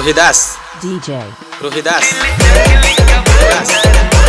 Rohidas. DJ. Rohidas. Rohidas.